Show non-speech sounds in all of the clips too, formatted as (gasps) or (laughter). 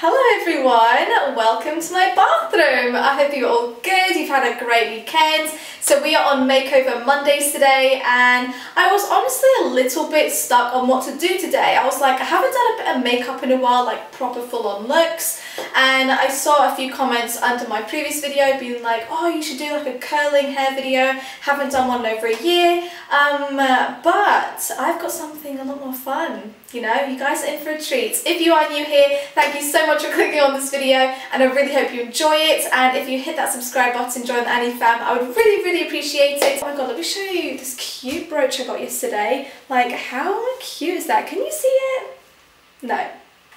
Hello everyone, welcome to my bathroom. I hope you're all good, you've had a great weekend. So we are on Makeover Mondays today and I was honestly a little bit stuck on what to do today. I was like, I haven't done a bit of makeup in a while, like proper full on looks. And I saw a few comments under my previous video being like, oh, you should do like a curling hair video. Haven't done one over a year. Um, but I've got something a lot more fun. You know, you guys are in for a treat. If you are new here, thank you so much for clicking on this video and I really hope you enjoy it. And if you hit that subscribe button, join the Annie fam, I would really, really appreciate it. Oh my god, let me show you this cute brooch I got yesterday. Like, how cute is that? Can you see it? No.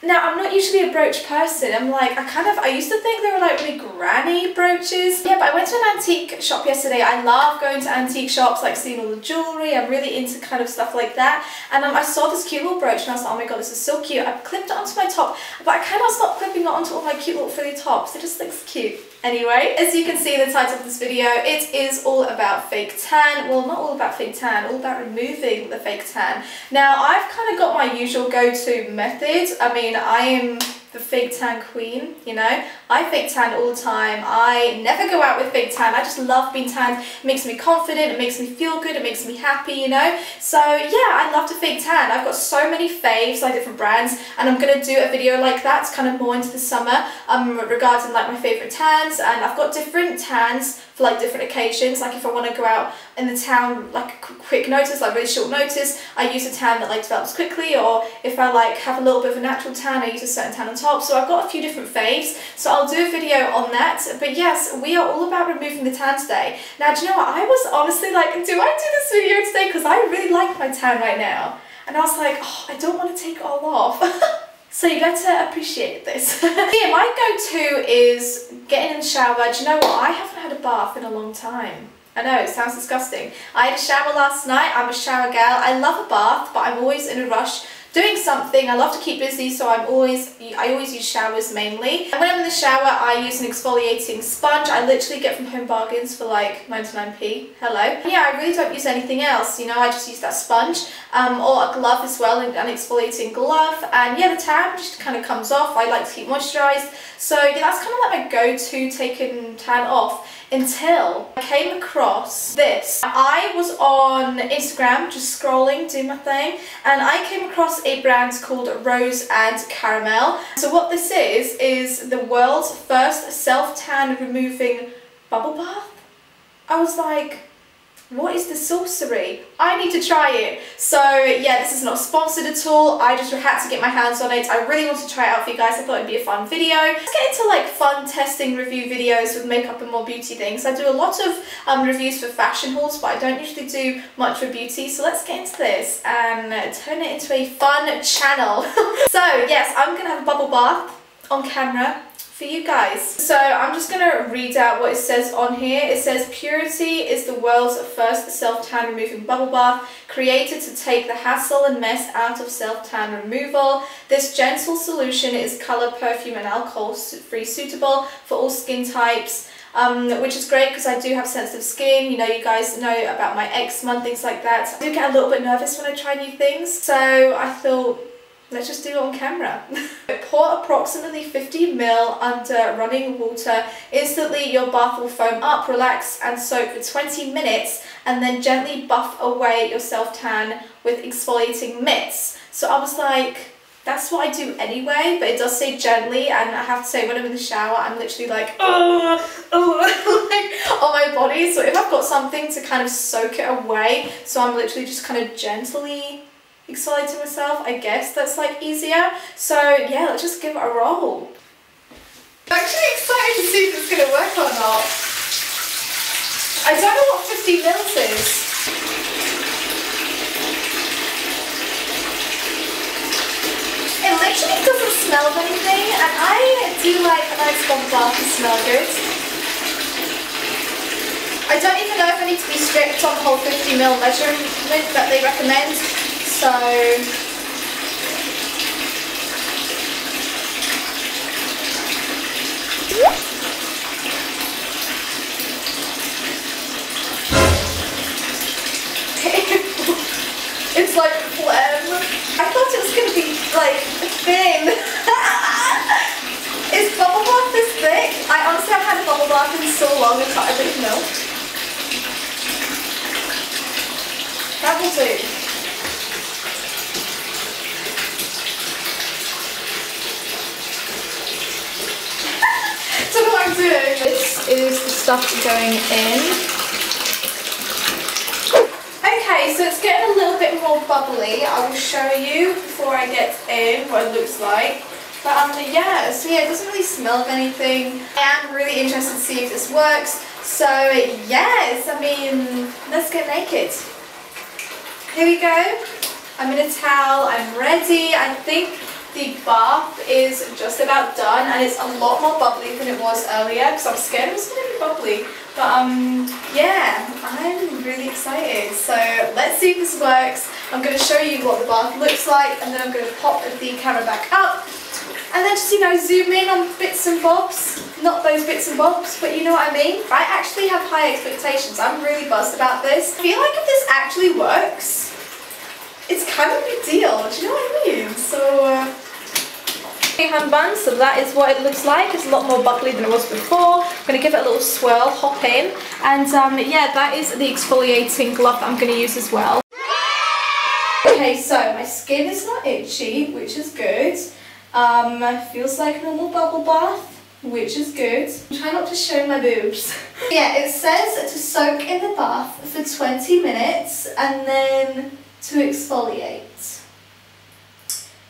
Now, I'm not usually a brooch person. I'm like, I kind of, I used to think they were like really granny brooches. Yeah, but I went to an antique shop yesterday. I love going to antique shops, like seeing all the jewellery. I'm really into kind of stuff like that. And um, I saw this cute little brooch and I was like, oh my god, this is so cute. I clipped it onto my top, but I cannot stop clipping it onto all my cute little frilly tops. It just looks cute. Anyway, as you can see in the title of this video, it is all about fake tan. Well, not all about fake tan, all about removing the fake tan. Now, I've kind of got my usual go-to method. I mean, I am the fake tan queen, you know. I fake tan all the time. I never go out with fake tan. I just love being tanned. It makes me confident, it makes me feel good, it makes me happy, you know. So yeah, I love to fake tan. I've got so many faves, like different brands, and I'm gonna do a video like that, it's kind of more into the summer, um, regarding like my favorite tans, and I've got different tans for like different occasions. Like if I want to go out in the town, like quick notice, like really short notice, I use a tan that like develops quickly, or if I like have a little bit of a natural tan, I use a certain tan on top. So I've got a few different faves, so I'll do a video on that. But yes, we are all about removing the tan today. Now, do you know what? I was honestly like, do I do this video today? Because I really like my tan right now. And I was like, oh, I don't want to take it all off. (laughs) So you better appreciate this. (laughs) yeah, my go-to is getting in the shower. Do you know what? I haven't had a bath in a long time. I know, it sounds disgusting. I had a shower last night. I'm a shower gal. I love a bath, but I'm always in a rush doing something. I love to keep busy, so I'm always I always use showers mainly. And when I'm in the shower, I use an exfoliating sponge. I literally get from Home Bargains for like 99p. Hello. Yeah, I really don't use anything else. You know, I just use that sponge um, or a glove as well, an exfoliating glove. And yeah, the tan just kind of comes off. I like to keep moisturised. So yeah, that's kind of like my go-to taking tan off until I came across this. I was on Instagram just scrolling, doing my thing, and I came across a brand called Rose and Caramel. So what this is, is the world's first self-tan removing bubble bath. I was like, what is the sorcery? I need to try it. So yeah, this is not sponsored at all. I just had to get my hands on it. I really wanted to try it out for you guys. I thought it'd be a fun video. Let's get into like fun testing review videos with makeup and more beauty things. I do a lot of um, reviews for fashion hauls, but I don't usually do much for beauty. So let's get into this and turn it into a fun channel. (laughs) so yes, I'm gonna have a bubble bath on camera for you guys. So I'm just going to read out what it says on here. It says Purity is the world's first self-tan removing bubble bath created to take the hassle and mess out of self-tan removal. This gentle solution is colour, perfume and alcohol free suitable for all skin types. Um, which is great because I do have sensitive skin, you know, you guys know about my eczema and things like that. I do get a little bit nervous when I try new things, so I thought Let's just do it on camera. (laughs) Pour approximately 50 ml under running water. Instantly your bath will foam up, relax and soak for 20 minutes and then gently buff away your self-tan with exfoliating mitts. So I was like, that's what I do anyway, but it does say gently and I have to say when I'm in the shower I'm literally like, oh, (laughs) oh, (laughs) like on my body. So if I've got something to kind of soak it away, so I'm literally just kind of gently excited to myself. I guess that's like easier. So yeah, let's just give it a roll. I'm actually excited to see if it's going to work or not. I don't know what 50 mils is. It literally doesn't smell of anything and I do like a nice warm bath to smell good. I don't even know if I need to be strict on the whole 50 ml measurement that they recommend so it's like phlegm. I thought it was gonna be like thin. (laughs) Is bubble bath this thick? I honestly haven't had a bubble bath in so long I can't even know. That will do. Stuff going in. Okay, so it's getting a little bit more bubbly. I will show you before I get in what it looks like. But um, yeah, so yeah, it doesn't really smell of anything. I am really interested to see if this works. So yes, I mean, let's get naked. Here we go. I'm in a towel, I'm ready. I think the bath is just about done and it's a lot more bubbly than it was earlier because I'm scared it was going to be bubbly. But um, yeah, I'm really excited. So let's see if this works. I'm going to show you what the bath looks like and then I'm going to pop the camera back up and then just, you know, zoom in on bits and bobs. Not those bits and bobs, but you know what I mean? I actually have high expectations. I'm really buzzed about this. I feel like if this actually works, it's kind of a big deal. Do you know what I mean? So, uh, hand bun, so that is what it looks like. It's a lot more bubbly than it was before. I'm going to give it a little swirl, hop in, and um, yeah, that is the exfoliating glove that I'm going to use as well. Okay, so my skin is not itchy, which is good. Um, feels like a normal bubble bath which is good. Try not to show my boobs. (laughs) yeah, it says to soak in the bath for 20 minutes and then to exfoliate.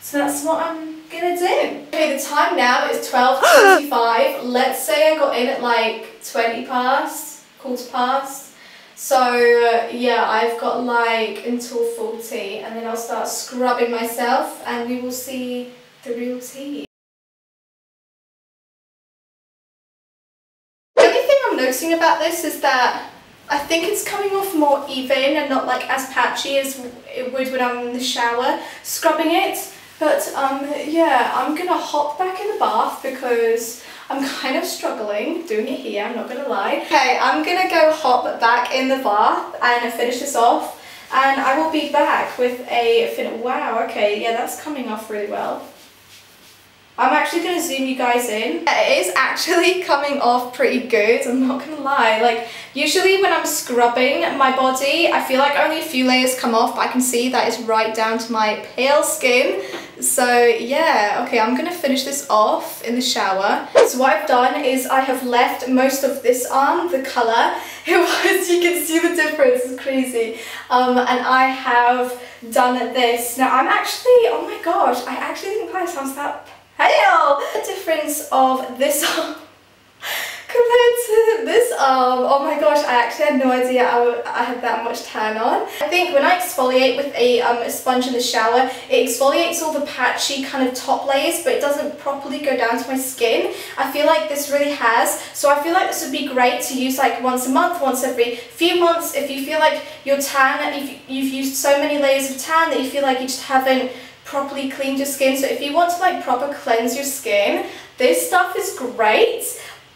So that's what I'm gonna do. Okay, the time now is 12.25. (gasps) Let's say I got in at like 20 past, quarter past. So yeah, I've got like until 40 and then I'll start scrubbing myself and we will see the real tea. The only thing I'm noticing about this is that I think it's coming off more even and not like as patchy as it would when I'm in the shower scrubbing it. But um, yeah, I'm gonna hop back in the bath because I'm kind of struggling doing it here, I'm not gonna lie. Okay, I'm gonna go hop back in the bath and finish this off and I will be back with a fin- wow, okay, yeah, that's coming off really well. I'm actually going to zoom you guys in. It is actually (laughs) coming off pretty good, I'm not going to lie. Like, usually when I'm scrubbing my body, I feel like only a few layers come off, but I can see that is right down to my pale skin. So yeah, okay, I'm to finish this off in the shower. So what I've done is I have left most of this arm, the colour. (laughs) It was, you can see the difference, it's crazy. Um, and I have done this. Now I'm actually, oh my gosh, I actually think that sounds that Hail! The difference of this (laughs) arm compared to this arm, oh my gosh, I actually had no idea I, I had that much tan on. I think when I exfoliate with a, um, a sponge in the shower, it exfoliates all the patchy kind of top layers, but it doesn't properly go down to my skin. I feel like this really has, so I feel like this would be great to use like once a month, once every few months, if you feel like your tan, if you've used so many layers of tan that you feel like you just haven't properly cleaned your skin. So if you want to like proper cleanse your skin, this stuff is great.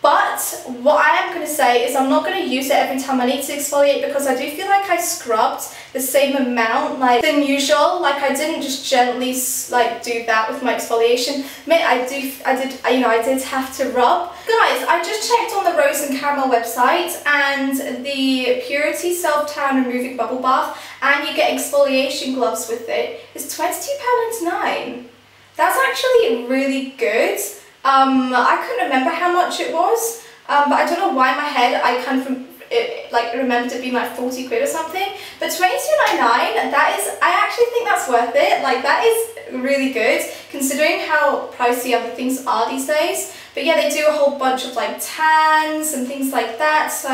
But what I am going to say is I'm not going to use it every time I need to exfoliate because I do feel like I scrubbed the same amount like than usual. Like I didn't just gently like do that with my exfoliation. Mate, I do, I did, you know, I did have to rub. Guys, I just checked on the Rose and Caramel website and the Purity Self Tan Removing Bubble Bath and you get exfoliation gloves with it. it is £22.99. That's actually really good. Um, I couldn't remember how much it was, um, but I don't know why in my head I kind of it, like remembered it being like 40 quid or something. But 22.99, that is, I actually think that's worth it. Like that is really good considering how pricey other things are these days. But yeah, they do a whole bunch of like tans and things like that. So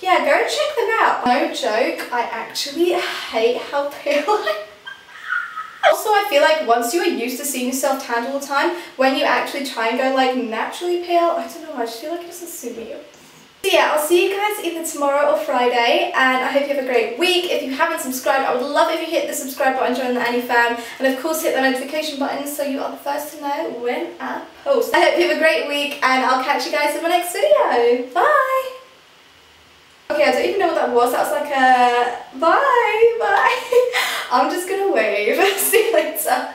yeah, go and check them out. No joke, I actually hate how pale I also, I feel like once you are used to seeing yourself tanned all the time, when you actually try and go like naturally pale, I don't know, I just feel like it doesn't suit me. So yeah, I'll see you guys either tomorrow or Friday and I hope you have a great week. If you haven't subscribed, I would love if you hit the subscribe button, join the Annie fam, and of course hit the notification button so you are the first to know when I post. I hope you have a great week and I'll catch you guys in my next video. Bye! Okay, I don't even know what that was. That was like a bye, bye. (laughs) I'm just gonna wave. (laughs) See you later.